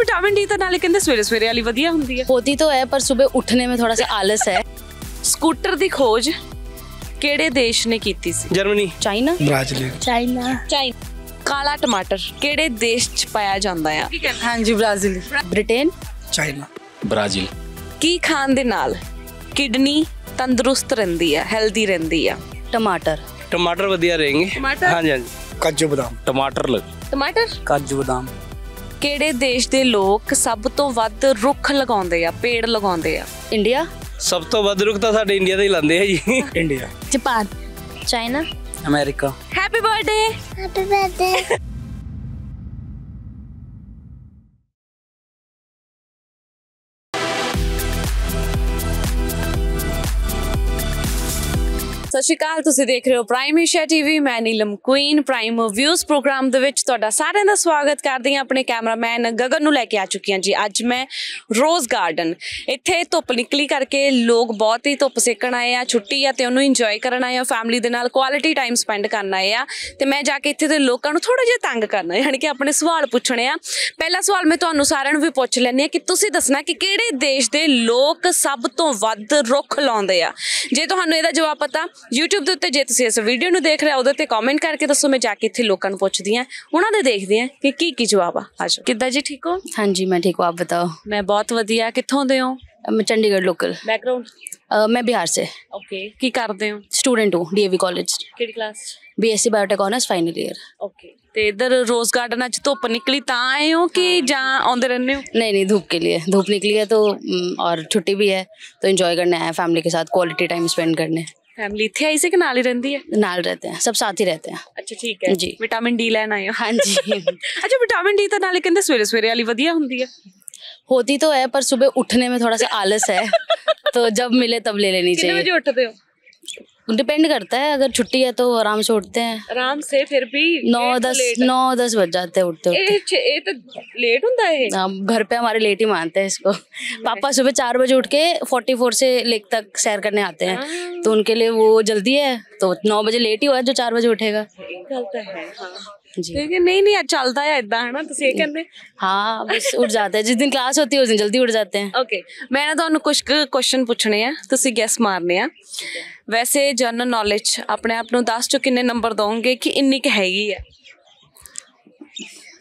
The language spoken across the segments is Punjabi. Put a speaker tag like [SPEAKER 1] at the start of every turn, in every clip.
[SPEAKER 1] ਵਿਟਾਮਿਨ ਡੀ ਤਾਂ ਨਾਲੇ ਕਹਿੰਦੇ ਸਵੇਰੇ ਸਵੇਰੇ ਵਾਲੀ ਵਧੀਆ ਹੁੰਦੀ ਹੈ
[SPEAKER 2] होती तो है पर सुबह उठने में थोड़ा सा आलस है
[SPEAKER 1] ਸਕੂਟਰ ਦੀ ਖੋਜ ਕਿਹੜੇ ਦੇਸ਼ ਨੇ ਕੀਤੀ ਸੀ
[SPEAKER 3] Germany
[SPEAKER 2] China
[SPEAKER 4] Brazil
[SPEAKER 2] China
[SPEAKER 1] China ਕਾਲਾ ਟਮਾਟਰ ਕਿਹੜੇ ਦੇਸ਼ 'ਚ ਪਾਇਆ ਜਾਂਦਾ ਆ
[SPEAKER 4] ਹਾਂਜੀ ਬ੍ਰਾਜ਼ੀਲ
[SPEAKER 2] ब्रिटेन
[SPEAKER 4] ਚਾਈਨਾ
[SPEAKER 5] ਬ੍ਰਾਜ਼ੀਲ
[SPEAKER 1] ਕੀ ਖਾਣ ਦੇ ਨਾਲ ਕਿਡਨੀ ਤੰਦਰੁਸਤ ਰਹਿੰਦੀ ਆ ਹੈਲਦੀ ਰਹਿੰਦੀ ਆ
[SPEAKER 2] टमाटर
[SPEAKER 3] ਟਮਾਟਰ ਵਧੀਆ ਰਹੇਗੇ
[SPEAKER 1] ਟਮਾਟਰ?
[SPEAKER 3] ਹਾਂਜੀ ਹਾਂਜੀ
[SPEAKER 4] ਕਾਜੂ ਬਦਾਮ
[SPEAKER 5] ਟਮਾਟਰ ਲੱਗ
[SPEAKER 1] ਟਮਾਟਰ
[SPEAKER 4] ਕਾਜੂ ਬਦਾਮ
[SPEAKER 1] ਕਿਹੜੇ ਦੇਸ਼ ਦੇ ਲੋਕ ਸਭ ਤੋਂ ਵੱਧ ਰੁੱਖ ਲਗਾਉਂਦੇ ਆ ਪੇੜ ਲਗਾਉਂਦੇ ਆ?
[SPEAKER 2] ਇੰਡੀਆ?
[SPEAKER 3] ਸਭ ਤੋਂ ਵੱਧ ਰੁੱਖ ਤਾਂ ਸਾਡੇ ਇੰਡੀਆ ਦੇ ਹੀ ਲਾਉਂਦੇ ਆ ਜੀ।
[SPEAKER 4] India.
[SPEAKER 2] Japan. China?
[SPEAKER 4] America.
[SPEAKER 1] Happy birthday happy birthday ਸ਼੍ਰੀ ਅਕਾਲ ਤੁਸੀਂ ਦੇਖ ਰਹੇ ਹੋ ਪ੍ਰਾਈਮ ਏਸ਼ੀਆ ਟੀਵੀ ਮੈਂ Neelam Queen Prime Views program ਦੇ ਵਿੱਚ ਤੁਹਾਡਾ ਸਾਰਿਆਂ ਦਾ ਸਵਾਗਤ ਕਰਦੀ ਹਾਂ, ਆਪਣੇ ਕੈਮਰਾਮੈਨ ਗਗਨ ਨੂੰ ਲੈ ਕੇ ਆ ਚੁੱਕੀ ਹਾਂ ਜੀ। ਅੱਜ ਮੈਂ ਰੋਜ਼ ਗਾਰਡਨ ਇੱਥੇ ਧੁੱਪ ਨਿਕਲੀ ਕਰਕੇ ਲੋਕ ਬਹੁਤ ਹੀ ਧੁੱਪ ਸੇਕਣ ਆਏ ਆ, ਛੁੱਟੀ ਆ ਤੇ ਉਹਨੂੰ ਇੰਜੋਏ ਕਰਨ ਆਏ ਆ ਫੈਮਿਲੀ ਦੇ ਨਾਲ ਕੁਆਲਿਟੀ ਟਾਈਮ ਸਪੈਂਡ ਕਰਨ ਆਏ ਆ ਤੇ ਮੈਂ ਜਾ ਕੇ ਇੱਥੇ ਦੇ ਲੋਕਾਂ ਨੂੰ ਥੋੜਾ ਜਿਹਾ ਤੰਗ ਕਰਨਾ, ਯਾਨੀ ਕਿ ਆਪਣੇ ਸਵਾਲ ਪੁੱਛਣੇ ਆ। ਪਹਿਲਾ ਸਵਾਲ ਮੈਂ ਤੁਹਾਨੂੰ ਸਾਰਿਆਂ ਨੂੰ ਵੀ ਪੁੱਛ ਲੈਂਦੀ ਆ ਕਿ ਤੁਸੀਂ ਦੱਸਣਾ ਕਿ ਕਿਹੜੇ ਦੇਸ਼ ਦੇ ਲੋਕ ਸਭ ਤੋਂ ਵੱਧ ਰੁੱਖ ਲਾਉਂਦੇ ਆ? ਜੇ ਤੁਹਾਨੂੰ ਇਹਦਾ ਜਵਾਬ ਪਤਾ YouTube ਦੇ ਉੱਤੇ ਜੇ ਤੁਸੀਂ ਇਸ ਵੀਡੀਓ ਨੂੰ ਦੇਖ ਰਹੇ ਹੋ ਉਹਦੇ ਤੇ ਕਮੈਂਟ ਕਰਕੇ ਦੱਸੋ ਮੈਂ ਜਾ ਕੇ ਇੱਥੇ ਲੋਕਾਂ ਨੂੰ ਪੁੱਛਦੀ ਆ ਉਹਨਾਂ ਦੇ ਦੇਖਦੀ ਆ ਕਿ ਕੀ ਕੀ ਜਵਾਬ ਆ ਆਜੋ ਕਿੱਦਾਂ ਜੀ ਠੀਕ ਹੋ
[SPEAKER 2] हाँ जी मैं ठीक हूँ आप बताओ
[SPEAKER 1] ਮੈਂ ਬਹੁਤ ਵਧੀਆ ਕਿੱਥੋਂ ਦੇ ਹੋ
[SPEAKER 2] मैं चंडीगढ़ लोकल
[SPEAKER 1] ਬੈਕਗ੍ਰਾਉਂਡ
[SPEAKER 2] मैं बिहार से
[SPEAKER 1] ਓਕੇ ਕੀ ਕਰਦੇ ਹੋ
[SPEAKER 2] स्टूडेंट हूँ डीएवी कॉलेज
[SPEAKER 1] ਕਿਹੜੀ class
[SPEAKER 2] B S C biotech honours final year
[SPEAKER 1] okay ਤੇ ਇਧਰ ਰੋਜ਼ गार्डन ਅੱਜ ਧੁੱਪ ਨਿਕਲੀ ਤਾਂ ਆਏ ਹੋ ਕਿ ਜਾਂ ਆਉਂਦੇ ਰਹਿੰਦੇ ਹੋ
[SPEAKER 2] नहीं नहीं धूप के लिए धूप निकली है तो हम्म, और छुट्टी भी है तो एंजॉय करने आए फैमिली के साथ क्वालिटी टाइम स्पेंड करने
[SPEAKER 1] ਫੈਮਿਲੀ ਇੱਥੇ ਆਈ ਸੀ ਕਿ ਨਾਲ ਹੀ ਰਹਿੰਦੀ ਹੈ
[SPEAKER 2] नाल रहते हैं सब साथ ही रहते हैं
[SPEAKER 1] ਅੱਛਾ ਠੀਕ ਹੈ
[SPEAKER 2] ਜੀ।
[SPEAKER 1] ਵਿਟਾਮਿਨ ਡੀ ਲੈਣ ਆਏ ਹੋ
[SPEAKER 2] हाँ जी
[SPEAKER 1] ਅੱਛਾ ਵਿਟਾਮਿਨ ਡੀ ਤਾਂ ਨਾਲੇ ਕਹਿੰਦੇ ਸਵੇਰੇ ਸਵੇਰੇ ਵਾਲੀ ਵਧੀਆ ਹੁੰਦੀ ਹੈ
[SPEAKER 2] होती तो है पर सुबह उठने में थोड़ा सा आलस है तो जब मिले तब ले लेनी
[SPEAKER 1] ਕਿੰਨੇ ਵਜੇ
[SPEAKER 2] चाहिए
[SPEAKER 1] ਉੱਠਦੇ ਹੋ
[SPEAKER 2] डिपेंड करता है अगर छुट्टी है तो आराम से उठते हैं।
[SPEAKER 1] आराम से फिर भी
[SPEAKER 2] नौ दस नौ दस बज जाते हैं उठते उठते।
[SPEAKER 1] ए, ए तो लेट होता है।
[SPEAKER 2] हम घर पे हमारे लेट ही मानते हैं इसको। पापा सुबह चार बजे उठ के फोर्टी फोर से लेक तक सैर करने आते हैं। हाँ। तो उनके लिए वो जल्दी है तो नौ बजे लेट ही हुआ है जो चार बजे उठेगा।
[SPEAKER 1] है हाँ। ਤਾਂ ਹੈ ਹਾਂ
[SPEAKER 2] जी
[SPEAKER 1] ਠੀਕ ਹੈ ਨਹੀਂ ਨਹੀਂ ਅੱਜ ਚੱਲਦਾ ਹੈ ਇਦਾਂ ਹਨਾ ਤੁਸੀਂ ਇਹ ਕਹਿੰਦੇ
[SPEAKER 2] हाँ बस उठ जाते हैं जिस दिन क्लास होती है उस दिन जल्दी उठ जाते हैं
[SPEAKER 1] ਓਕੇ ਮੈਂ ਨਾ ਤੁਹਾਨੂੰ ਕੁਝ ਕੁਐਸਚਨ ਪੁੱਛਣੇ ਆ ਤੁਸੀਂ ਗੈਸ ਮਾਰਨੇ ਆ ਵੈਸੇ ਜਨਰਲ ਨੌਲੇਜ ਆਪਣੇ ਆਪ ਨੂੰ ਦੱਸ ਚੋ ਕਿੰਨੇ ਨੰਬਰ ਦੋਗੇ ਕਿ ਇੰਨੀ ਕੁ ਹੈਗੀ ਆ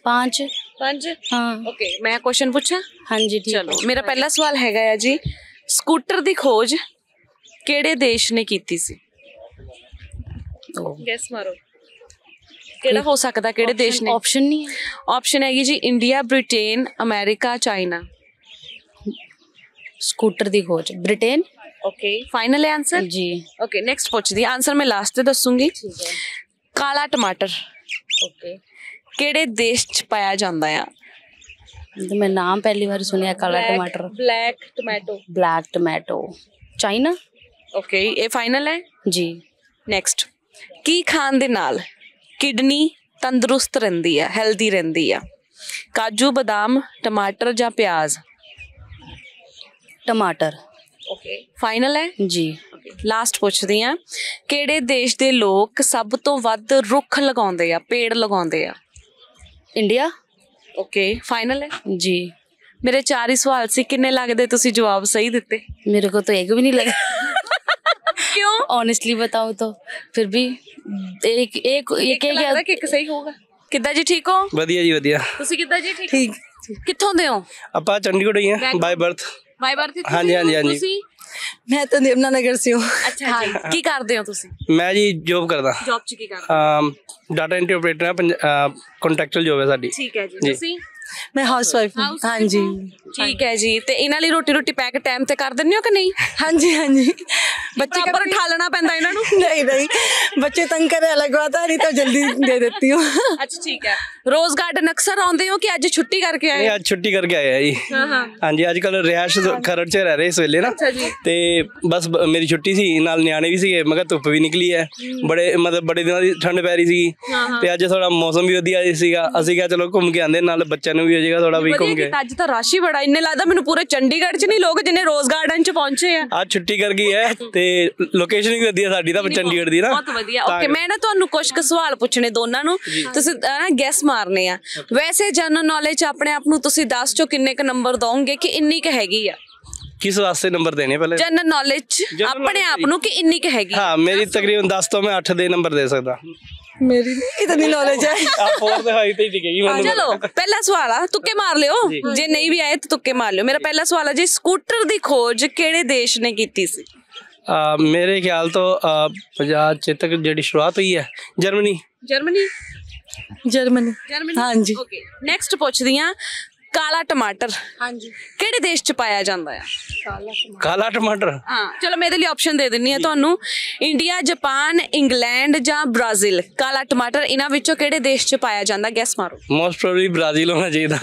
[SPEAKER 2] पाँच
[SPEAKER 1] ਪੰਜ
[SPEAKER 2] हाँ
[SPEAKER 1] ਓਕੇ ਮੈਂ ਕੁਐਸਚਨ ਪੁੱਛਾਂ
[SPEAKER 2] हाँ जी ठीक
[SPEAKER 1] ਚਲੋ ਮੇਰਾ ਪਹਿਲਾ ਸਵਾਲ ਹੈਗਾ ਆ ਜੀ ਸਕੂਟਰ ਦੀ ਖੋਜ ਕਿਹੜੇ ਦੇਸ਼ ਨੇ ਕੀਤੀ ਸੀ
[SPEAKER 2] ओ,
[SPEAKER 1] ਗੈਸ ਮਾਰੋ ਕਿਹੜਾ ਹੋ ਸਕਦਾ ਕਿਹੜੇ ਦੇਸ਼ ਨੇ?
[SPEAKER 2] ਆਪਸ਼ਨ ਨਹੀਂ ਹੈ।
[SPEAKER 1] ਆਪਸ਼ਨ ਹੈਗੀ ਜੀ India Britain America China
[SPEAKER 2] scooter ਦੀ ਖੋਜ। ਬ੍ਰਿਟੇਨ
[SPEAKER 1] ਓਕੇ ਫਾਈਨਲ ਆਨਸਰ
[SPEAKER 2] ਜੀ।
[SPEAKER 1] ਓਕੇ ਨੈਕਸਟ ਪੁੱਛਦੀ ਆਨਸਰ ਮੈਂ ਲਾਸਟ ਤੇ ਦੱਸੂਗੀ। ਕਾਲਾ ਟਮਾਟਰ।
[SPEAKER 2] ਓਕੇ
[SPEAKER 1] ਕਿਹੜੇ ਦੇਸ਼ 'ਚ ਪਾਇਆ ਜਾਂਦਾ ਆ?
[SPEAKER 2] ਮੈਂ ਨਾਮ ਪਹਿਲੀ ਵਾਰ ਸੁਣਿਆ ਕਾਲਾ ਟਮਾਟਰ।
[SPEAKER 1] Black tomato
[SPEAKER 2] black tomato China
[SPEAKER 1] okay ਇਹ ਫਾਈਨਲ ਹੈ?
[SPEAKER 2] ਜੀ।
[SPEAKER 1] ਨੈਕਸਟ ਕੀ ਖਾਣ ਦੇ ਨਾਲ? ਕਿਡਨੀ ਤੰਦਰੁਸਤ ਰਹਿੰਦੀ ਆ ਹੈਲਦੀ ਰਹਿੰਦੀ ਆ। ਕਾਜੂ ਬਦਾਮ ਟਮਾਟਰ ਜਾਂ ਪਿਆਜ਼?
[SPEAKER 2] ਟਮਾਟਰ।
[SPEAKER 1] ਓਕੇ ਫਾਈਨਲ ਹੈ?
[SPEAKER 2] ਜੀ।
[SPEAKER 1] ਲਾਸਟ ਪੁੱਛਦੀ ਆ ਕਿਹੜੇ ਦੇਸ਼ ਦੇ ਲੋਕ ਸਭ ਤੋਂ ਵੱਧ ਰੁੱਖ ਲਗਾਉਂਦੇ ਆ ਪੇੜ ਲਗਾਉਂਦੇ ਆ?
[SPEAKER 2] ਇੰਡੀਆ।
[SPEAKER 1] ਓਕੇ ਫਾਈਨਲ ਹੈ?
[SPEAKER 2] ਜੀ।
[SPEAKER 1] ਮੇਰੇ ਚਾਰ ਹੀ ਸਵਾਲ ਸੀ ਕਿੰਨੇ ਲੱਗਦੇ ਤੁਸੀਂ ਜਵਾਬ ਸਹੀ ਦਿੱਤੇ?
[SPEAKER 2] ਮੇਰੇ ਕੋ ਤਾਂ ਇੱਕ ਵੀ ਨਹੀਂ ਲੱਗਾ।
[SPEAKER 1] ਕਿਉਂ
[SPEAKER 2] ऑनेस्टली बताऊं तो फिर भी एक एक एक एक
[SPEAKER 1] ਲੱਗਦਾ ਕਿ ਇੱਕ ਸਹੀ ਹੋਊਗਾ ਕਿੱਦਾਂ ਜੀ ਠੀਕ ਹੋ
[SPEAKER 3] ਵਧੀਆ ਜੀ ਵਧੀਆ
[SPEAKER 1] ਤੁਸੀਂ ਕਿੱਦਾਂ ਜੀ ਠੀਕ
[SPEAKER 4] ਠੀਕ
[SPEAKER 1] ਕਿੱਥੋਂ ਦੇ ਹੋ
[SPEAKER 3] ਆਪਾਂ ਚੰਡੀਗੜ੍ਹ ਹੀ ਆ ਬਾਈ ਬਰਥ
[SPEAKER 1] ਬਾਈ ਬਾਰਤੀ
[SPEAKER 3] ਹਾਂਜੀ, ਹਾਂਜੀ, ਹਾਂਜੀ।
[SPEAKER 1] ਤੁਸੀਂ
[SPEAKER 4] ਮੈਂ ਤਾਂ ਦੇਵਨਾ ਨਗਰ ਸੇ ਹੂੰ
[SPEAKER 1] ਅੱਛਾ ਜੀ ਕੀ ਕਰਦੇ ਹੋ ਤੁਸੀਂ
[SPEAKER 3] ਮੈਂ ਜੀ ਜੋਬ ਕਰਦਾ
[SPEAKER 1] ਜੌਬ ਚ ਕੀ ਕਰਦੇ
[SPEAKER 3] ਅਮ ਡਾਟਾ ਐਂਟਰੀ ਆਪਰੇਟਰ ਆ ਕੰਟਰੈਕਚੁਅਲ ਜੋਬ ਹੈ ਸਾਡੀ
[SPEAKER 1] ਠੀਕ ਹੈ ਜੀ
[SPEAKER 3] ਜੀ।
[SPEAKER 1] ਤੁਸੀਂ
[SPEAKER 4] ਮੈਂ ਹਾਊਸ ਵਾਈਫ ਹਾਂ ਹਾਂਜੀ
[SPEAKER 1] ਠੀਕ ਹੈ ਜੀ ਤੇ ਇਹਨਾਂ ਲਈ ਰੋਟੀ ਰੋਟੀ ਪੈਕ ਟਾਈਮ ਤੇ ਕਰ ਦਿੰਦੇ ਹੋ ਕਿ ਨਹੀਂ
[SPEAKER 4] ਹਾਂਜੀ ਹਾਂਜੀ
[SPEAKER 1] ਬੱਚੇ ਪਰ ਠਾਲਣਾ ਪੈਂਦਾ ਇਹਨਾਂ ਨੂੰ
[SPEAKER 4] नहीं नहीं बच्चे तंग करे अलग बात है नहीं तो जल्दी दे देती हूँ
[SPEAKER 1] ਅੱਛਾ ਠੀਕ ਹੈ ਰੋਜ਼ ਗਾਰਡਨ ਅਕਸਰ ਆਉਂਦੇ ਹੋ ਕਿ ਅੱਜ ਛੁੱਟੀ ਕਰਕੇ ਆਏ?
[SPEAKER 3] ਇਹ ਅੱਜ ਛੁੱਟੀ ਕਰਕੇ ਆਏ ਆ ਜੀ।
[SPEAKER 1] ਹਾਂ ਹਾਂ।
[SPEAKER 3] ਹਾਂਜੀ ਅੱਜ ਕੱਲ ਰਿਹਾਇਸ਼ ਖਰੜ ਚ ਰਹਿ ਰਹੇ ਇਸ ਵੇਲੇ ਨਾ। ਤੇ ਬਸ ਮੇਰੀ ਛੁੱਟੀ ਸੀ ਨਾਲ ਨਿਆਣੇ ਵੀ ਸੀਗੇ ਮੈਂ ਕਿਹਾ ਧੁੱਪ ਵੀ ਨਿਕਲੀ ਹੈ। ਬੜੇ ਮਤਲਬ ਬੜੇ ਦਿਨਾਂ ਦੀ ਠੰਡ ਪੈ ਰਹੀ ਸੀਗੀ। ਤੇ ਅੱਜ ਥੋੜਾ ਮੌਸਮ ਵੀ ਵਧੀਆ ਸੀਗਾ। ਅਸੀਂ ਕਿਹਾ ਚਲੋ ਘੁੰਮ ਕੇ ਆਂਦੇ ਨਾਲ ਬੱਚਿਆਂ ਨੂੰ ਵੀ ਹੋ ਜਾਏਗਾ ਥੋੜਾ ਵੀ ਘੁੰਮ ਕੇ।
[SPEAKER 1] ਅੱਜ ਤਾਂ ਰਸ਼ ਹੀ ਬੜਾ। ਇੰਨੇ ਲੱਗਦਾ ਮੈਨੂੰ ਪੂਰੇ ਚੰਡੀਗੜ੍ਹ ਚ ਨਹੀਂ ਲੋਕ ਜਿੰਨੇ ਰੋਜ਼ ਗਾਰਡਨ ਚ ਪਹੁੰਚੇ ਆ।
[SPEAKER 3] ਅੱਜ ਛੁੱਟੀ ਕਰ ਗਈ ਹੈ ਤੇ ਲੋਕੇਸ਼ਨ ਵੀ ਵਧੀਆ ਸਾਡੀ ਤਾਂ ਚੰਡੀਗੜ੍ਹ ਦੀ ਨਾ।
[SPEAKER 1] ਬਹੁਤ ਵਧੀਆ। ਓਕੇ ਮੈਂ ਨਾ ਤੁਹਾਨੂੰ ਕੁਝ ਕੁ ਸਵਾਲ ਪੁੱਛਣੇ ਦੋਨਾਂ ਨੂੰ। ਤੁਸੀਂ ਨਾ ਗੈਸ ਮਾਰਨੇ ਆ। ਵੈਸੇ ਜਨਰਲ ਨੌਲੇਜ ਆਪਣੇ ਆਪ ਨੂੰ ਤੁਸੀਂ 10 ਚੋਂ ਕਿੰਨੇ ਕ ਨੰਬਰ ਦੋਗੇ ਕਿ ਇੰਨੀ ਕ ਹੈਗੀ ਆ?
[SPEAKER 3] ਕਿਸ ਵਾਸਤੇ ਨੰਬਰ ਦੇਣੇ ਪਹਿਲੇ?
[SPEAKER 1] ਜਨਰਲ ਨੌਲੇਜ ਆਪਣੇ ਆਪ ਨੂੰ ਕਿ ਇੰਨੀ ਕ ਹੈਗੀ
[SPEAKER 3] ਹਾਂ ਮੇਰੀ ਤਕਰੀਬਨ 10 ਤੋਂ ਮੈਂ 8 ਦੇ ਨੰਬਰ ਦੇ ਸਕਦਾ।
[SPEAKER 4] ਮੇਰੀ ਨਹੀਂ ਇਤਨੀ ਨੌਲੇਜ ਹੈ।
[SPEAKER 3] ਆ ਫੋਰ ਦੇ ਹਾਈ ਤੇ ਡਿਗੇਗੀ ਮੈਨੂੰ।
[SPEAKER 1] ਚਲੋ ਪਹਿਲਾ ਸਵਾਲ ਆ ਤੁੱਕੇ ਮਾਰ ਲਿਓ। ਜੇ। ਨਹੀਂ ਵੀ ਆਏ ਤਾਂ ਤੁੱਕੇ ਮਾਰ ਲਿਓ। ਮੇਰਾ ਪਹਿਲਾ ਸਵਾਲ ਆ ਜੀ ਸਕੂਟਰ ਦੀ ਖੋਜ ਕਿਹੜੇ ਦੇਸ਼ ਨੇ ਕੀਤੀ ਸੀ?
[SPEAKER 3] ਮੇਰੇ ਖਿਆਲ ਤੋਂ 50 ਚੇਤਕ ਜਿਹੜੀ ਸ਼ੁਰੂਆਤ ਹੋਈ ਹੈ ਜਰਮਨੀ।
[SPEAKER 1] ਜਰਮਨੀ? ਜਰਮਨੀ।
[SPEAKER 4] ਜਰਮਨੀ?
[SPEAKER 1] ਹਾਂਜੀ। ਨੈਕਸਟ ਪੁੱਛਦੀ ਆ। ਕਾਲਾ ਟਮਾਟਰ
[SPEAKER 4] ਹਾਂਜੀ।
[SPEAKER 1] ਕਿਹੜੇ ਦੇਸ਼ ਚ ਪਾਇਆ ਜਾਂਦਾ ਹੈ
[SPEAKER 3] ਕਾਲਾ ਟਮਾਟਰ।
[SPEAKER 1] ਹਾਂ ਚਲੋ ਮੈਂ ਇਹਦੇ ਲਈ ਆਪਸ਼ਨ ਦੇ ਦਿੰਨੀ ਆ ਤੁਹਾਨੂੰ। ਇੰਡੀਆ ਜਾਪਾਨ ਇੰਗਲੈਂਡ ਜਾਂ ਬ੍ਰਾਜ਼ੀਲ। ਕਾਲਾ ਟਮਾਟਰ ਇਹਨਾਂ ਵਿੱਚੋਂ ਕਿਹੜੇ ਦੇਸ਼ ਚ ਪਾਇਆ ਜਾਂਦਾ? ਗੈਸ ਮਾਰੋ।
[SPEAKER 3] ਮੋਸਟ ਪ੍ਰੋਬਬਲੀ ਬ੍ਰਾਜ਼ੀਲ ਹੋਣਾ ਚਾਹੀਦਾ।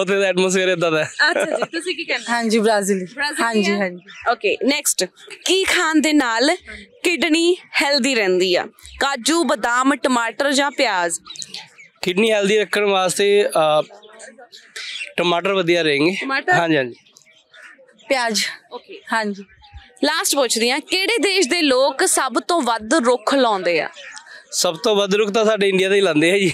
[SPEAKER 3] ਉੱਥੇ ਦਾ ਐਟਮੋਸਫੇਅਰ ਇਦਾਂ ਦਾ
[SPEAKER 1] ਅੱਛਾ ਜੀ ਤੁਸੀਂ ਕੀ ਕਹਿੰਦੇ?
[SPEAKER 4] ਹਾਂਜੀ ਬ੍ਰਾਜ਼ੀਲ। ਹਾਂਜੀ ਹਾਂਜੀ।
[SPEAKER 1] ਓਕੇ ਨੈਕਸਟ ਕੀ ਖਾਣ ਦੇ ਨਾਲ ਕਿਡਨੀ ਹੈਲਦੀ ਰਹਿੰਦੀ ਆ? ਕਾਜੂ ਬਦਾਮ ਟਮਾਟਰ ਜਾਂ ਪਿਆਜ਼?
[SPEAKER 3] ਕਿਡਨੀ ਹੈਲਦੀ ਰੱਖਣ ਵਾਸਤੇ ਟਮਾਟਰ ਵਧੀਆ
[SPEAKER 1] रहेंगे
[SPEAKER 3] ਹਾਂਜੀ हाँ
[SPEAKER 4] ਪਿਆਜ਼।
[SPEAKER 1] ਓਕੇ
[SPEAKER 4] ਹਾਂਜੀ।
[SPEAKER 1] ਲਾਸਟ ਪੁੱਛਦੀ ਆ ਕਿਹੜੇ ਦੇਸ਼ ਦੇ ਲੋਕ ਸਭ ਤੋਂ ਵੱਧ ਰੁੱਖ ਲਾਉਂਦੇ ਆ?
[SPEAKER 3] ਸਭ ਤੋਂ ਵੱਧ ਰੁਕ ਤਾਂ ਸਾਡੇ ਇੰਡੀਆ ਦੇ ਹੀ ਲਾਉਂਦੇ ਆ ਜੀ।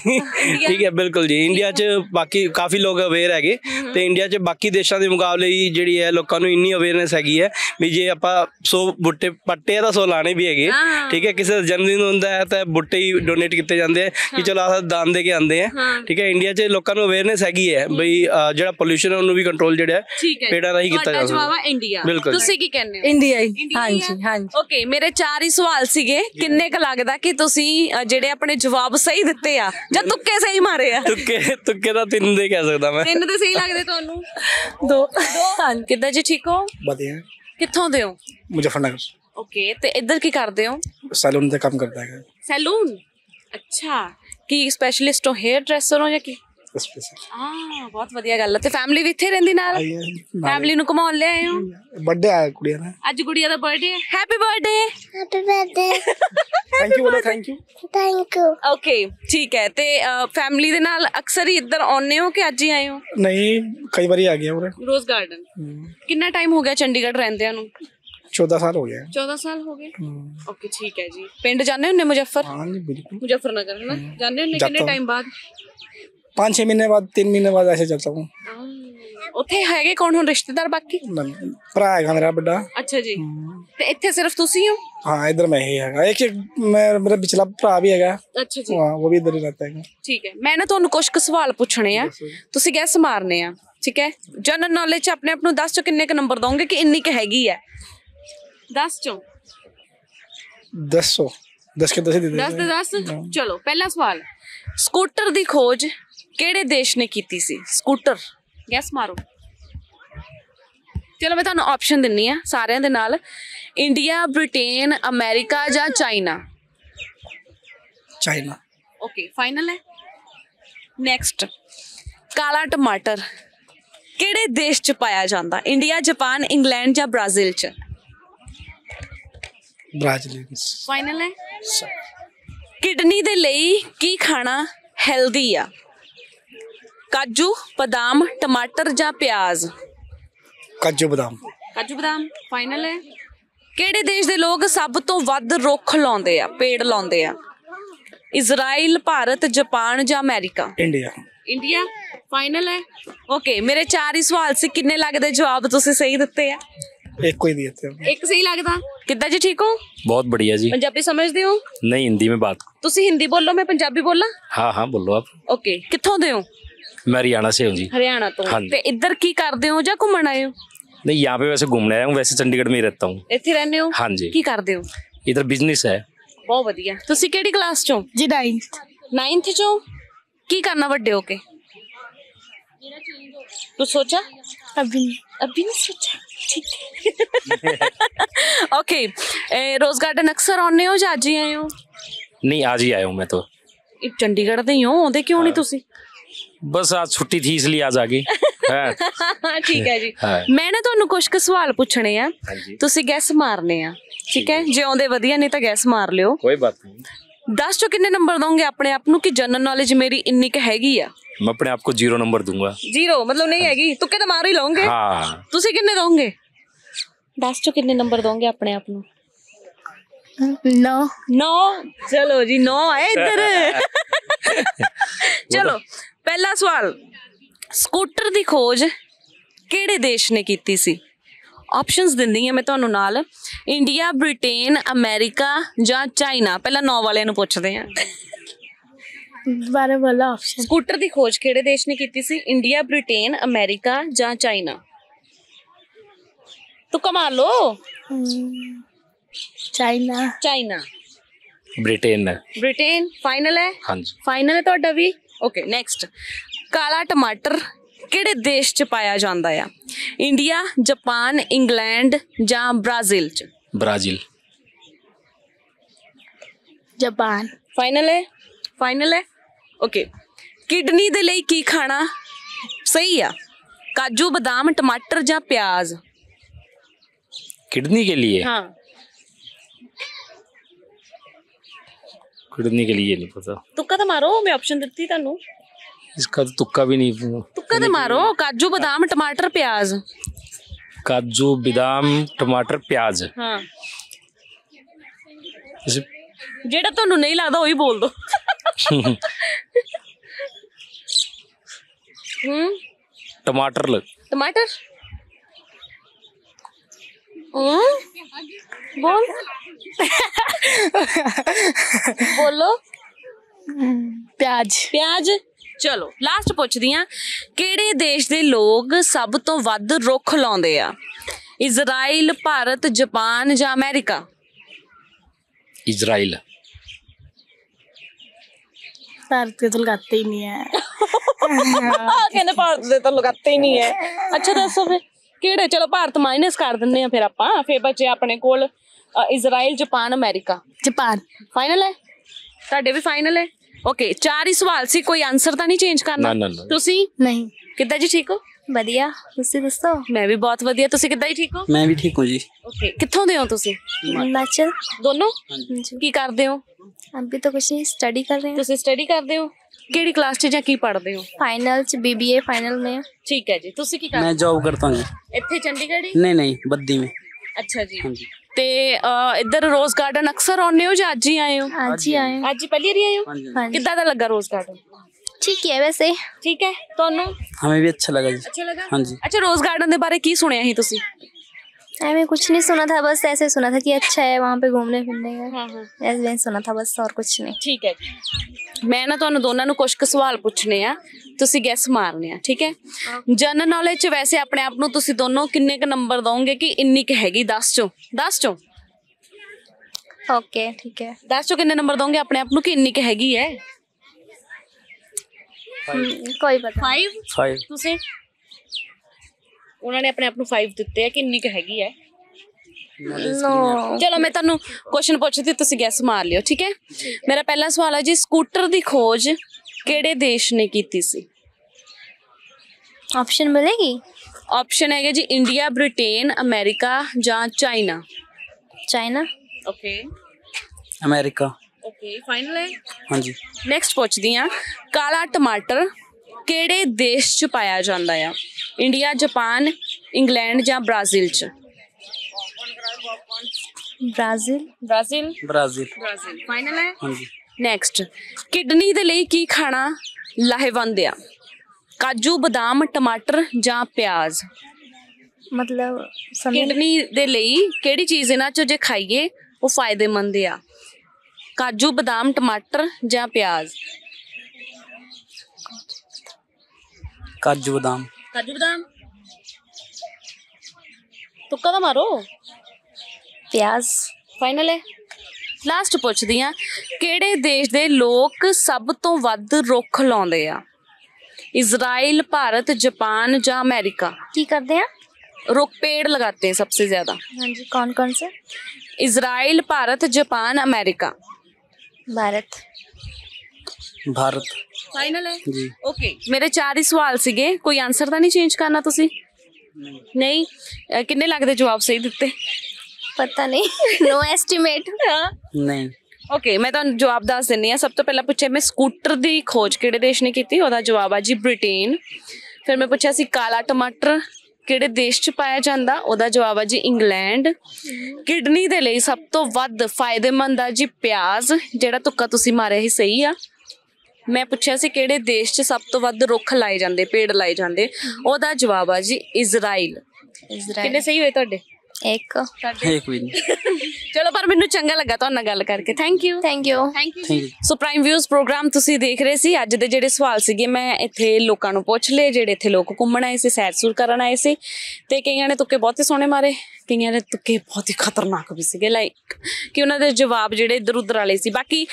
[SPEAKER 3] ਠੀਕ ਹੈ ਬਿਲਕੁਲ ਜੀ। ਇੰਡੀਆ 'ਚ ਬਾਕੀ ਕਾਫੀ ਲੋਕ ਅਵੇਅਰ ਹੈਗੇ। ਤੇ ਇੰਡੀਆ 'ਚ ਬਾਕੀ ਦੇਸ਼ਾਂ ਦੇ ਮੁਕਾਬਲੇ ਹੀ ਜਿਹੜੀ ਹੈ ਲੋਕਾਂ ਨੂੰ ਇੰਨੀ ਅਵੇਅਰਨੈਸ ਹੈਗੀ ਹੈ ਵੀ ਜੇ ਆਪਾਂ 100 ਬੁੱਟੇ ਪੱਟੇ ਤਾਂ 100 ਲਾਣੇ ਵੀ ਹੈਗੇ। ਠੀਕ ਹੈ ਕਿਸੇ ਦਾ ਜਨਮ ਦਿਨ ਹੁੰਦਾ ਹੈ ਤਾਂ ਬੁੱਟੇ ਹੀ ਡੋਨੇਟ ਕੀਤੇ ਜਾਂਦੇ ਆ ਕਿ ਚਲੋ ਆਹ ਦਾਨ ਦੇ ਕੇ ਆਂਦੇ ਆ। ਠੀਕ ਹੈ ਇੰਡੀਆ 'ਚ ਲੋਕਾਂ ਨੂੰ ਅਵੇਅਰਨੈਸ ਹੈਗੀ ਹੈ ਬਈ ਜਿਹੜਾ ਪੋਲੂਸ਼ਨ ਹੈ ਉਹਨੂੰ ਵੀ ਕੰਟਰੋਲ ਜਿਹੜਾ ਪੇੜਾਂ ਰਾਹੀਂ ਕੀਤਾ ਜਾ। ਸਕਦਾ
[SPEAKER 1] ਤੁਸੀਂ ਕੀ ਕਹਿੰਦੇ ਹੋ?
[SPEAKER 4] ਇੰਡੀਆ ਹਾਂਜੀ ਹਾਂਜੀ।
[SPEAKER 1] ਓਕੇ ਮੇਰੇ ਚਾਰ ਹੀ ਸਵਾਲ ਸੀਗੇ। ਕਿੰਨੇ ਕੁ ਲੱਗਦਾ ਕਿ ਤੁਸੀਂ ਅ, ਜਿਹੜੇ ਆਪਣੇ ਜਵਾਬ ਸਹੀ ਦਿੱਤੇ ਆ ਜਾਂ ਤੁੱਕੇ ਸਹੀ ਮਾਰੇ ਆ
[SPEAKER 3] ਤੁੱਕੇ ਤੁੱਕੇ ਦਾ ਤਿੰਨ ਦੇ ਕਹਿ ਸਕਦਾ ਮੈਂ
[SPEAKER 1] ਤਿੰਨ ਤੇ ਸਹੀ ਲੱਗਦੇ ਤੁਹਾਨੂੰ
[SPEAKER 4] दो हाँ जी
[SPEAKER 1] ਕਿੱਦਾਂ ਜੀ ਠੀਕ ਹੋ
[SPEAKER 5] बढ़िया
[SPEAKER 1] ਕਿੱਥੋਂ ਦੇ ਹੋ
[SPEAKER 5] मुजफ्फरनगर
[SPEAKER 1] ਓਕੇ ਤੇ ਇੱਧਰ ਕੀ ਕਰਦੇ ਹੋ
[SPEAKER 5] सैलून से काम करता है
[SPEAKER 1] ਸੈਲੂਨ ਅੱਛਾ ਕੀ ਸਪੈਸ਼ਲਿਸਟ ਹੋ ਹੇਅਰ ਡਰੈਸਰ ਹੋ ਜਾਂ ਕੀ
[SPEAKER 5] स्पेशल
[SPEAKER 1] ਆ ਬਹੁਤ ਵਧੀਆ ਗੱਲ ਹੈ ਤੇ ਫੈਮਿਲੀ ਵੀ ਇੱਥੇ ਰਹਿੰਦੀ ਨਾਲ ਫੈਮਿਲੀ ਨੂੰ ਘੁਮਾਉਣ ਲੈ ਆਏ ਹੋ
[SPEAKER 5] बर्थडे आया कुड़िया ने
[SPEAKER 1] ਅੱਜ ਗੁੜੀਆ ਦਾ ਬਰਥਡੇ ਹੈ happy birthday
[SPEAKER 6] Happy birthday.
[SPEAKER 5] Thank you बोलो thank you
[SPEAKER 6] Thank you.
[SPEAKER 1] Okay ਠੀਕ ਹੈ ਤੇ ਫੈਮਿਲੀ ਦੇ ਨਾਲ ਅਕਸਰ ਹੀ ਇੱਧਰ ਆਉਂਦੇ ਹੋ ਕਿ ਅੱਜ ਹੀ ਆਏ ਹੋ
[SPEAKER 5] नहीं कई बार ही आ गया पूरे
[SPEAKER 1] ਰੋਜ਼ ਗਾਰਡਨ ਕਿੰਨਾ ਟਾਈਮ ਹੋ ਗਿਆ ਚੰਡੀਗੜ੍ਹ ਰਹਿੰਦਿਆਂ ਨੂੰ
[SPEAKER 5] चौदह साल हो गया
[SPEAKER 1] 14 ਸਾਲ ਹੋ ਗਏ ਓਕੇ ਠੀਕ ਹੈ ਜੀ ਪਿੰਡ ਜਾਂਦੇ ਹੁੰਦੇ ਮੁਜ਼ੱਫਰ
[SPEAKER 5] हाँ जी बिल्कुल
[SPEAKER 1] ਮੁਜ਼ੱਫਰਨਗਰ ਹੈ ਨਾ ਜਾਂਦੇ ਹੁੰਦੇ
[SPEAKER 5] ਜਾਤਾ
[SPEAKER 1] ਕਿੰਨੇ
[SPEAKER 5] ਹੂੰ।
[SPEAKER 1] ਟਾਈਮ ਬਾਅਦ
[SPEAKER 5] 5-6 ਮਹੀਨੇ ਬਾਅਦ ਤਿੰਨ ਮਹੀਨੇ ਬਾਅਦ ਐਸੇ ਚਲਤਾ ਹੂੰ
[SPEAKER 1] ਉੱਥੇ ਹੈਗੇ ਕੌਣ ਹੁਣ ਰਿਸ਼ਤੇਦਾਰ ਬਾਕੀ?
[SPEAKER 5] ਭਰਾ ਹੈਗਾ ਮੇਰਾ ਵੱਡਾ।
[SPEAKER 1] ਅੱਛਾ ਜੀ। ਤੇ ਇੱਥੇ ਸਿਰਫ ਤੁਸੀਂ ਹੋ?
[SPEAKER 5] ਹਾਂ ਇਧਰ ਮੈਂ ਹੀ ਹੈਗਾ। ਇੱਕ ਮੇਰਾ ਪਿਛਲਾ ਭਰਾ ਵੀ ਹੈਗਾ।
[SPEAKER 1] ਅੱਛਾ ਜੀ।
[SPEAKER 5] ਹਾਂ ਉਹ ਵੀ ਇਧਰ ਹੀ ਰਹਤਾ ਹੈਗਾ।
[SPEAKER 1] ਠੀਕ ਹੈ। ਮੈਂ ਨਾ ਤੁਹਾਨੂੰ ਕੁਝ ਕੁ ਸਵਾਲ ਪੁੱਛਣੇ ਆ। ਤੁਸੀਂ ਗੈਸ ਮਾਰਨੇ ਆ ਠੀਕ ਹੈ? ਜਨਰਲ ਨੌਲੇਜ ਆਪਣੇ ਆਪ ਨੂੰ 10 ਚੋਂ ਕਿੰਨੇ ਕ ਨੰਬਰ ਦੋਗੇ ਕਿ ਇੰਨੀ ਕ ਹੈਗੀ ਹੈ? 10 ਚੋਂ।
[SPEAKER 5] 10 10 ਕੇ
[SPEAKER 1] 10
[SPEAKER 5] ਦੇ
[SPEAKER 1] ਦੇ 10 ਦੇ ਚਲੋ ਪਹਿਲਾ ਸਵਾਲ। ਸਕੂਟਰ ਦੀ ਖੋਜ ਕਿਹੜੇ ਦੇਸ਼ ਨੇ ਕੀਤੀ ਸੀ? ਸਕੂਟਰ। ਗੈਸ ਮਾਰੋ। ਚਲੋ ਮੈਂ ਤੁਹਾਨੂੰ ਆਪਸ਼ਨ ਦਿੰਨੀ ਆ ਸਾਰਿਆਂ ਦੇ ਨਾਲ। ਇੰਡੀਆ ਬ੍ਰਿਟੇਨ ਅਮਰੀਕਾ ਜਾਂ ਚਾਈਨਾ
[SPEAKER 5] ਚਾਈਨਾ
[SPEAKER 1] ਓਕੇ ਫਾਈਨਲ ਹੈ। ਨੈਕਸਟ ਕਾਲਾ ਟਮਾਟਰ। ਕਿਹੜੇ ਦੇਸ਼ ਚ ਪਾਇਆ ਜਾਂਦਾ? ਇੰਡੀਆ ਜਾਪਾਨ ਇੰਗਲੈਂਡ ਜਾਂ ਬ੍ਰਾਜ਼ੀਲ ਚ?
[SPEAKER 5] ਬ੍ਰਾਜ਼ੀਲ
[SPEAKER 1] ਫਾਈਨਲ ਹੈ। ਕਿਡਨੀ ਦੇ ਲਈ ਕੀ ਖਾਣਾ ਹੈਲਦੀ ਆ? ਕਾਜੂ ਬਦਾਮ ਟਮਾਟਰ ਜਾਂ ਪਿਆਜ਼
[SPEAKER 5] काजू बादाम
[SPEAKER 1] ਕਾਜੂ ਬਦਾਮ ਫਾਈਨਲ ਹੈ ਕਿਹੜੇ ਦੇਸ਼ ਦੇ ਲੋਕ ਸਭ ਤੋਂ ਵੱਧ ਰੁੱਖ ਲਾਉਂਦੇ ਆ ਪੇੜ ਲਾਉਂਦੇ ਆ ਇਜ਼ਰਾਈਲ ਭਾਰਤ ਜਾਪਾਨ ਜਾਂ ਅਮਰੀਕਾ
[SPEAKER 5] इंडिया
[SPEAKER 1] ਇੰਡੀਆ ਫਾਈਨਲ ਹੈ ਓਕੇ ਮੇਰੇ ਚਾਰ ਹੀ ਸਵਾਲ ਸੀ ਕਿੰਨੇ ਲੱਗਦੇ ਜਵਾਬ ਤੁਸੀਂ ਸਹੀ ਦਿੱਤੇ ਆ
[SPEAKER 5] एक को ही दिए थे
[SPEAKER 1] ਇੱਕ ਸਹੀ ਲੱਗਦਾ ਕਿੱਦਾਂ ਜੀ ਠੀਕ ਹੋ
[SPEAKER 7] बहुत बढ़िया जी
[SPEAKER 1] ਪੰਜਾਬੀ ਸਮਝਦੇ ਹੋ
[SPEAKER 7] नहीं हिंदी में बात
[SPEAKER 1] ਤੁਸੀਂ ਹਿੰਦੀ ਬੋਲੋ ਮੈਂ ਪੰਜਾਬੀ ਬੋਲਾਂ
[SPEAKER 7] हाँ हाँ बोलो आप
[SPEAKER 1] ਓਕੇ ਕਿੱਥੋਂ ਦੇ ਹੋ
[SPEAKER 7] मैं हरियाणा से हूँ जी
[SPEAKER 1] ਹਰਿਆਣਾ ਤੋਂ
[SPEAKER 7] ਹਾਂਜੀ।
[SPEAKER 1] ਤੇ ਇੱਧਰ ਕੀ ਕਰਦੇ ਹੋ ਜਾਂ ਘੁੰਮਣ ਆਏ ਹੋ
[SPEAKER 7] नहीं यहाँ पे वैसे घूमने आया हूँ वैसे चंडीगढ़ में ही रहता हूँ
[SPEAKER 1] ਇੱਥੇ ਰਹਿੰਦੇ ਹੋ
[SPEAKER 7] हाँ जी
[SPEAKER 1] ਕੀ ਕਰਦੇ ਹੋ
[SPEAKER 7] इधर बिजनेस है
[SPEAKER 1] ਬਹੁਤ ਵਧੀਆ ਤੁਸੀਂ ਕਿਹੜੀ ਕਲਾਸ ਚੋਂ
[SPEAKER 4] जी नाइन्थ
[SPEAKER 1] 9th ਚੋਂ ਕੀ ਕਰਨਾ ਵੱਡੇ ਹੋ ਕੇ ਤੂੰ ਸੋਚਾ
[SPEAKER 4] अभी
[SPEAKER 1] अभी नहीं सोचा ठीक है ओके रोज गार्डन अक्सर आउने हो ਜਾਂ ਅੱਜ ਹੀ ਆਏ ਹੋ
[SPEAKER 7] नहीं आज ही आया हूँ मैं तो
[SPEAKER 1] ਇਹ ਚੰਡੀਗੜ੍ਹ ਦੇ ਹੀ ਹੋ ਆਉਂਦੇ ਕਿਉਂ ਨਹੀਂ ਤੁਸੀਂ
[SPEAKER 7] ਬਸ ਆ ਛੁੱਟੀ ਥੀ ਇਸ ਲਈ ਅੱਜ ਆ ਗਏ।
[SPEAKER 1] ਠੀਕ ਹੈ ਜੀ। ਮੈਂ ਨਾ ਤੁਹਾਨੂੰ ਕੁਝ ਕੁ ਸਵਾਲ ਪੁੱਛਣੇ ਆ। ਤੁਸੀਂ ਗੈਸ ਮਾਰਨੇ ਆ ਠੀਕ ਹੈ? ਜੇ ਆਉਂਦੇ ਵਧੀਆ ਨਹੀਂ ਤਾਂ ਗੈਸ ਮਾਰ ਲਿਓ।
[SPEAKER 7] ਕੋਈ ਬਾਤ ਨਹੀਂ।
[SPEAKER 1] ਦੱਸ ਚੋ ਕਿੰਨੇ ਨੰਬਰ ਦੋਗੇ ਆਪਣੇ ਆਪ ਨੂੰ ਕਿ ਜਨਰਲ ਨੌਲੇਜ ਮੇਰੀ ਇੰਨੀ ਕ ਹੈਗੀ ਆ?
[SPEAKER 7] ਮੈਂ ਆਪਣੇ ਆਪ ਕੋ 0 ਨੰਬਰ ਦੂੰਗਾ।
[SPEAKER 1] 0 ਮਤਲਬ ਨਹੀਂ ਹੈਗੀ। ਤੁੱਕੇ ਤਾਂ ਮਾਰ ਹੀ ਲਓਗੇ।
[SPEAKER 7] ਹਾਂ।
[SPEAKER 1] ਤੁਸੀਂ ਕਿੰਨੇ ਦੋਗੇ? ਦੱਸ ਚੋ ਕਿੰਨੇ ਨੰਬਰ ਦੋਗੇ ਆਪਣੇ ਆਪ ਨੂੰ?
[SPEAKER 6] ਨੋ।
[SPEAKER 1] ਨੋ? ਚਲੋ ਜੀ ਨੋ ਆਏ ਇੱਧਰ। ਸਾਲ ਸਕੂਟਰ ਦੀ ਖੋਜ ਕਿਹੜੇ ਦੇਸ਼ ਨੇ ਕੀਤੀ ਸੀ? ਆਪਸ਼ਨਸ ਦਿੰਦੀ ਹਾਂ ਮੈਂ ਤੁਹਾਨੂੰ ਨਾਲ। ਇੰਡੀਆ ਬ੍ਰਿਟੇਨ ਅਮਰੀਕਾ ਜਾਂ ਚਾਈਨਾ ਪਹਿਲਾਂ ਨੌ ਵਾਲਿਆਂ ਨੂੰ ਪੁੱਛਦੇ ਹਾਂ।
[SPEAKER 6] ਬਾਰੇ ਵਾਲਾ ਆਪਸ਼ਨ
[SPEAKER 1] ਸਕੂਟਰ ਦੀ ਖੋਜ ਕਿਹੜੇ ਦੇਸ਼ ਨੇ ਕੀਤੀ ਸੀ? ਇੰਡੀਆ ਬ੍ਰਿਟੇਨ ਅਮਰੀਕਾ ਜਾਂ ਚਾਈਨਾ ਤੁੱਕਾ ਮਾਰ ਲੋ
[SPEAKER 6] China
[SPEAKER 1] China
[SPEAKER 7] Britain
[SPEAKER 1] Britain final ਹੈ?
[SPEAKER 7] ਹਾਂਜੀ।
[SPEAKER 1] ਫਾਈਨਲ ਹੈ ਤੁਹਾਡਾ ਵੀ? ਓਕੇ ਨੈਕਸਟ ਕਾਲਾ ਟਮਾਟਰ ਕਿਹੜੇ ਦੇਸ਼ ਚ ਪਾਇਆ ਜਾਂਦਾ ਆ ਇੰਡੀਆ ਜਾਪਾਨ ਇੰਗਲੈਂਡ ਜਾਂ ਬ੍ਰਾਜ਼ੀਲ ਚ
[SPEAKER 7] ब्राजील
[SPEAKER 6] जापान
[SPEAKER 1] ਫਾਈਨਲ ਹੈ ਫਾਈਨਲ ਹੈ ਓਕੇ ਕਿਡਨੀ ਦੇ ਲਈ ਕੀ ਖਾਣਾ ਸਹੀ ਆ ਕਾਜੂ ਬਦਾਮ ਟਮਾਟਰ ਜਾਂ ਪਿਆਜ਼
[SPEAKER 7] किडनी के लिए
[SPEAKER 1] ਹਾਂ
[SPEAKER 7] किडनी के लिए नहीं पता
[SPEAKER 1] ਤੁੱਕਾ ਤਾਂ ਮਾਰੋ ਮੈਂ ਆਪਸ਼ਨ ਦਿੱਤੀ ਤੁਹਾਨੂੰ
[SPEAKER 7] इसका तो तुक्का भी नहीं
[SPEAKER 1] ਤੁੱਕਾ ਤਾਂ ਮਾਰੋ ਕਾਜੂ ਬਦਾਮ ਟਮਾਟਰ ਪਿਆਜ਼
[SPEAKER 7] काजू बादाम टमाटर प्याज
[SPEAKER 1] ਹਾਂ
[SPEAKER 7] जैसे
[SPEAKER 1] ਜਿਹੜਾ ਤੁਹਾਨੂੰ ਨਹੀਂ ਲੱਗਦਾ ਉਹੀ ਬੋਲ ਦੋ ਹੂੰ
[SPEAKER 7] टमाटर लग
[SPEAKER 1] टमाटर हम्म? बोल बोलो
[SPEAKER 6] प्याज
[SPEAKER 1] ਪਿਆਜ਼ ਚਲੋ ਲਾਸਟ ਪੁੱਛਦੀ ਆ ਕਿਹੜੇ ਦੇਸ਼ ਦੇ ਲੋਕ ਸਭ ਤੋਂ ਵੱਧ ਰੁੱਖ ਲਾਉਂਦੇ ਆ? ਇਜ਼ਰਾਈਲ ਭਾਰਤ ਜਾਪਾਨ ਜਾਂ ਅਮਰੀਕਾ?
[SPEAKER 7] ਇਜ਼ਰਾਈਲ।
[SPEAKER 6] ਭਾਰਤ ਦੇ ਤਾਂ ਲਗਾਤੇ ਹੀ ਨਹੀਂ ਹੈ
[SPEAKER 1] ਕਹਿੰਦੇ ਭਾਰਤ ਦੇ ਤਾਂ ਲਗਾਤੇ ਹੀ ਨਹੀਂ ਹੈ ਅੱਛਾ ਦੱਸੋ ਫੇ ਕਿਹੜੇ? ਚਲੋ ਭਾਰਤ ਮਾਈਨਸ ਕਰ ਦਿੰਨੇ ਆ ਫਿਰ ਆਪਾਂ। ਫੇ ਬਚੇ ਆਪਣੇ ਕੋਲ Israel Japan America.
[SPEAKER 6] Japan.
[SPEAKER 1] Final ਹੈ ਤੁਹਾਡੇ ਵੀ ਫਾਈਨਲ ਹੈ ਓਕੇ ਚਾਰ ਹੀ ਸਵਾਲ ਸੀ ਕੋਈ ਆਨਸਰ ਤਾਂ ਨਹੀਂ ਚੇਂਜ ਕਰਨਾ
[SPEAKER 7] ਨਾ, ਨਾ, ਨਾ।
[SPEAKER 1] ਤੁਸੀਂ
[SPEAKER 6] नहीं
[SPEAKER 1] ਕਿੱਦਾਂ ਜੀ ਠੀਕ ਹੋ
[SPEAKER 6] बढ़िया उससे दोस्तों
[SPEAKER 1] ਮੈਂ ਵੀ ਬਹੁਤ ਵਧੀਆ ਤੁਸੀਂ ਕਿੱਦਾਂ ਜੀ ਠੀਕ ਹੋ
[SPEAKER 5] मैं भी ठीक हूँ जी
[SPEAKER 1] ਓਕੇ ਕਿੱਥੋਂ ਦੇ ਹੋ ਤੁਸੀਂ
[SPEAKER 6] हिमाचल
[SPEAKER 1] ਦੋਨੋਂ
[SPEAKER 6] जी
[SPEAKER 1] ਕੀ ਕਰਦੇ ਹੋ
[SPEAKER 6] अभी तो कुछ नहीं स्टडी कर रहे हैं
[SPEAKER 1] ਤੁਸੀਂ ਸਟੱਡੀ ਕਰਦੇ ਹੋ ਕਿਹੜੀ ਕਲਾਸ 'ਚ ਜਾਂ ਕੀ ਪੜ੍ਹਦੇ ਹੋ
[SPEAKER 6] फाइनल बीबीए फाइनल में
[SPEAKER 1] ਠੀਕ ਹੈ ਜੀ ਤੁਸੀਂ ਕੀ ਕਰਦੇ
[SPEAKER 5] मैं जॉब करता हूँ जी
[SPEAKER 1] ਹੋ ਇੱਥੇ ਚੰਡੀਗੜ੍ਹ ਹੀ
[SPEAKER 5] नहीं नहीं बद्दी में
[SPEAKER 1] ਅੱਛਾ ਜੀ
[SPEAKER 5] हाँ जी
[SPEAKER 1] ਤੇ ਇੱਧਰ ਰੋਜ਼ ਗਾਰਡਨ ਅਕਸਰ ਆਉਂਦੇ ਹੋ ਜਾਂ ਅੱਜ ਹੀ ਆਏ ਹੋ?
[SPEAKER 6] ਅੱਜ ਹੀ। ਆਏ
[SPEAKER 1] ਅੱਜ ਹੀ ਪਹਿਲੀ ਵਾਰੀ ਆਏ ਹੋ? ਕਿੱਦਾਂ ਦਾ ਲੱਗਾ ਰੋਜ਼ ਗਾਰਡਨ
[SPEAKER 6] ਠੀਕ ਹੈ ਵੈਸੇ।
[SPEAKER 1] ਠੀਕ ਹੈ ਤੁਹਾਨੂੰ?
[SPEAKER 5] ਹਮੇ ਵੀ ਅੱਛਾ ਲੱਗਾ ਜੀ।
[SPEAKER 1] ਅੱਛਾ ਲੱਗਾ?
[SPEAKER 5] ਹਾਂਜੀ।
[SPEAKER 1] ਅੱਛਾ ਰੋਜ਼ ਗਾਰਡਨ ਦੇ ਬਾਰੇ ਕੀ ਸੁਣਿਆ ਸੀ ਤੁਸੀਂ?
[SPEAKER 6] मैंने कुछ नहीं सुना था बस ऐसे सुना था कि अच्छा है वहाँ पे घूमने फिरने का
[SPEAKER 1] ਹਾਂ ਹਾਂ
[SPEAKER 6] ऐसे मैंने सुना था बस और कुछ नहीं
[SPEAKER 1] ਠੀਕ ਹੈ ਜੀ ਮੈਂ ਨਾ ਤੁਹਾਨੂੰ ਦੋਨਾਂ ਨੂੰ ਕੁਝ ਕੁ ਸਵਾਲ ਪੁੱਛਣੇ ਆ ਤੁਸੀਂ ਗੈਸ ਮਾਰਨੇ ਆ ਠੀਕ ਹੈ ਜਨਰਲ ਨੌਲੇਜ ਚ ਵੈਸੇ ਆਪਣੇ ਆਪ ਨੂੰ ਤੁਸੀਂ ਦੋਨੋਂ ਕਿੰਨੇ ਕ ਨੰਬਰ ਦੋਗੇ ਕਿ ਇੰਨੀ ਕ ਹੈਗੀ 10 ਚੋਂ 10 ਚੋਂ
[SPEAKER 6] ओके ठीक है
[SPEAKER 1] 10 ਚੋਂ ਕਿੰਨੇ ਨੰਬਰ ਦੋਗੇ ਆਪਣੇ ਆਪ ਨੂੰ ਕਿ ਇੰਨੀ ਕ ਹੈਗੀ ਹੈ
[SPEAKER 6] हम्म, कोई पता
[SPEAKER 1] 5
[SPEAKER 5] फाइव
[SPEAKER 1] ਤੁਸੀਂ ਉਹਨਾਂ ਨੇ ਆਪਣੇ ਆਪ ਨੂੰ 5 ਦਿੱਤੇ ਆ ਕਿੰਨੀ ਕੁ ਹੈਗੀ ਹੈ ਚਲੋ ਮੈਂ ਤੁਹਾਨੂੰ ਕੁਐਸਚਨ ਪੁੱਛਦੀ ਤੁਸੀਂ ਗੈਸ ਮਾਰ ਲਿਓ ਠੀਕ ਹੈ? ਮੇਰਾ ਪਹਿਲਾ ਸਵਾਲ ਹੈ ਜੀ ਸਕੂਟਰ ਦੀ ਖੋਜ ਕਿਹੜੇ ਦੇਸ਼ ਨੇ ਕੀਤੀ ਸੀ?
[SPEAKER 6] ਆਪਸ਼ਨ ਮਿਲੇਗੀ?
[SPEAKER 1] ਆਪਸ਼ਨ ਹੈਗੇ ਜੀ ਇੰਡੀਆ ਬ੍ਰਿਟੇਨ ਅਮਰੀਕਾ ਜਾਂ China
[SPEAKER 6] China
[SPEAKER 1] okay
[SPEAKER 5] America
[SPEAKER 1] okay final ਹੈ?
[SPEAKER 5] ਹਾਂਜੀ।
[SPEAKER 1] ਨੈਕਸਟ ਪੁੱਛਦੀ ਆ ਕਾਲਾ ਟਮਾਟਰ ਕਿਹੜੇ ਦੇਸ਼ 'ਚ ਪਾਇਆ ਜਾਂਦਾ ਆ? ਇੰਡੀਆ ਜਾਪਾਨ ਇੰਗਲੈਂਡ ਜਾਂ ਬ੍ਰਾਜ਼ੀਲ 'ਚ? ਬ੍ਰਾਜ਼ੀਲ।
[SPEAKER 5] ਬ੍ਰਾਜ਼ੀਲ।
[SPEAKER 1] ਬ੍ਰਾਜ਼ੀਲ। ਫਾਈਨਲ ਹੈ?
[SPEAKER 5] ਹਾਂਜੀ।
[SPEAKER 1] ਨੈਕਸਟ ਕਿਡਨੀ ਦੇ ਲਈ ਕੀ ਖਾਣਾ ਲਾਹੇਵੰਦ ਆ? ਕਾਜੂ ਬਦਾਮ ਟਮਾਟਰ ਜਾਂ ਪਿਆਜ਼?
[SPEAKER 6] ਮਤਲਬ
[SPEAKER 1] ਕਿਡਨੀ ਦੇ ਲਈ ਕਿਹੜੀ ਚੀਜ਼ ਇਹਨਾਂ ਚੋਂ ਜੇ ਖਾਈਏ ਉਹ ਫਾਇਦੇਮੰਦ ਆ? ਕਾਜੂ ਬਦਾਮ ਟਮਾਟਰ ਜਾਂ ਪਿਆਜ਼?
[SPEAKER 5] ਕਾਜੂ ਬਦਾਮ
[SPEAKER 1] ਕਾਜੂ ਬਦਾਮ ਤੁੱਕਾ ਤਾਂ ਮਾਰੋ
[SPEAKER 6] ਪਿਆਜ਼
[SPEAKER 1] ਫਾਈਨਲ ਹੈ ਲਾਸਟ ਪੁੱਛਦੀ ਆ ਕਿਹੜੇ ਦੇਸ਼ ਦੇ ਲੋਕ ਸਭ ਤੋਂ ਵੱਧ ਰੁੱਖ ਲਾਉਂਦੇ ਆ ਇਜ਼ਰਾਈਲ ਭਾਰਤ ਜਾਪਾਨ ਜਾਂ
[SPEAKER 6] ਅਮਰੀਕਾ ਕੀ ਕਰਦੇ
[SPEAKER 1] ਆ ਰੁੱਖ ਪੇੜ ਲਗਾਤੇ ਸਭ ਤੋਂ
[SPEAKER 6] ਜ਼ਿਆਦਾ ਹਾਂਜੀ ਕੌਣ ਕੌਣ ਸੇ
[SPEAKER 1] Israel Bharat Japan America
[SPEAKER 6] Bharat.
[SPEAKER 5] Bharat.
[SPEAKER 1] Final ਹੈ? ਓਕੇ ਮੇਰੇ ਚਾਰ ਹੀ ਸਵਾਲ ਸੀਗੇ। ਕੋਈ ਆਨਸਰ ਤਾਂ ਨਹੀਂ ਚੇਂਜ ਕਰਨਾ ਤੁਸੀਂ? ਨਹੀਂ। ਅਹ ਕਿੰਨੇ ਲੱਗਦੇ ਜਵਾਬ ਸਹੀ ਦਿੱਤੇ?
[SPEAKER 6] ਪਤਾ ਨਹੀਂ। ਨੋ ਐਸਟੀਮੇਟ
[SPEAKER 5] ਨਹੀਂ।
[SPEAKER 1] ਓਕੇ ਮੈਂ ਤੁਹਾਨੂੰ ਜਵਾਬ ਦੱਸ ਦਿੰਨੀ ਆ ਸਭ ਤੋਂ ਪਹਿਲਾਂ ਪੁੱਛਿਆ ਮੈਂ ਸਕੂਟਰ ਦੀ ਖੋਜ ਕਿਹੜੇ ਦੇਸ਼ ਨੇ ਕੀਤੀ? ਉਹਦਾ ਜਵਾਬ ਆ ਜੀ ਬ੍ਰਿਟੇਨ। ਫਿਰ ਮੈਂ ਪੁੱਛਿਆ ਸੀ ਕਾਲਾ ਟਮਾਟਰ ਕਿਹੜੇ ਦੇਸ਼ 'ਚ ਪਾਇਆ ਜਾਂਦਾ? ਉਹਦਾ ਜਵਾਬ ਆ ਜੀ ਇੰਗਲੈਂਡ। ਕਿਡਨੀ ਦੇ ਲਈ ਸਭ ਤੋਂ ਵੱਧ ਫਾਇਦੇਮੰਦ ਆ ਜੀ ਪਿਆਜ਼ ਜਿਹੜਾ ਤੁੱਕਾ ਤੁਸੀਂ ਮਾਰਿਆ ਸੀ ਸਹੀ ਆ। ਮੈਂ ਪੁੱਛਿਆ ਸੀ ਕਿਹੜੇ ਦੇਸ਼ 'ਚ ਸਭ ਤੋਂ ਵੱਧ ਰੁੱਖ ਲਾਏ ਜਾਂਦੇ ਪੇੜ ਲਾਏ ਜਾਂਦੇ? ਉਹਦਾ ਜਵਾਬ ਆ ਜੀ ਇਜ਼ਰਾਈਲ। ਕਿੰਨੇ ਸਹੀ ਹੋਏ ਤੁਹਾਡੇ?
[SPEAKER 6] ਇੱਕ।
[SPEAKER 3] ਇੱਕ ਵੀ ਨਹੀਂ।
[SPEAKER 1] ਚਲੋ ਪਰ ਮੈਨੂੰ ਚੰਗਾ ਲੱਗਾ ਤੁਹਾਨੂੰ ਨਾਲ ਗੱਲ ਕਰਕੇ। Thank you
[SPEAKER 6] thank you
[SPEAKER 1] thank you so Prime Views program ਤੁਸੀਂ ਦੇਖ ਰਹੇ ਸੀ ਅੱਜ ਦੇ ਜਿਹੜੇ ਸਵਾਲ ਸੀਗੇ ਮੈਂ ਇੱਥੇ ਲੋਕਾਂ ਨੂੰ ਪੁੱਛ ਲਏ ਜਿਹੜੇ ਇੱਥੇ ਲੋਕ ਘੁੰਮਣ ਆਏ ਸੀ ਸੈਰ ਸੂਰ ਕਰਨ ਆਏ ਸੀ ਤੇ ਕਈਆਂ ਨੇ ਤੁੱਕੇ ਬਹੁਤੇ ਸੋਹਣੇ ਮਾਰੇ। ਕਈਆਂ ਦੇ ਤੁੱਕੇ ਬਹੁਤ ਹੀ ਖਤਰਨਾਕ ਵੀ ਸੀਗੇ ਲਾਈਕ ਕਿ ਉਹਨਾਂ ਦੇ ਜਵਾਬ ਜਿਹੜੇ ਇਧਰ ਉਧਰ ਵਾਲੇ ਸੀ। ਬਾਕੀ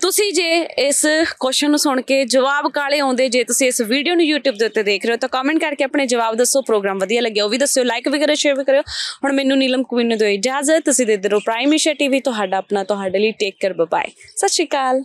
[SPEAKER 1] ਤੁਸੀਂ ਜੇ ਇਸ ਕੁਐਸਚਨ ਨੂੰ ਸੁਣ ਕੇ ਜਵਾਬ ਕਾਲੇ ਆਉਂਦੇ, ਜੇ ਤੁਸੀਂ ਇਸ ਵੀਡੀਓ ਨੂੰ YouTube ਦੇ ਉੱਤੇ ਦੇਖ ਰਹੇ ਹੋ, ਤਾਂ ਕਮੈਂਟ ਕਰਕੇ ਆਪਣੇ ਜਵਾਬ ਦੱਸੋ ਪ੍ਰੋਗਰਾਮ ਵਧੀਆ ਲੱਗਿਆ ਉਹ ਵੀ ਦੱਸਿਓ ਲਾਈਕ ਵੀ ਕਰਿਓ ਸ਼ੇਅਰ ਵੀ ਕਰਿਓ। ਹੁਣ ਮੈਨੂੰ ਨੀਲਮ ਕੁਇਨ ਨੂੰ ਦਿਓ ਇਜਾਜ਼ਤ, ਤੁਸੀਂ ਦੇ ਦਿਓ ਪ੍ਰਾਈਮ ਏਸ਼ੀਆ ਟੀਵੀ ਤੁਹਾਡਾ ਆਪਣਾ, ਤੁਹਾਡੇ ਲਈ ਟੇਕ ਕਰ ਬਾਏ ਸਤਿ ਸ਼੍ਰੀ ਅਕਾਲ।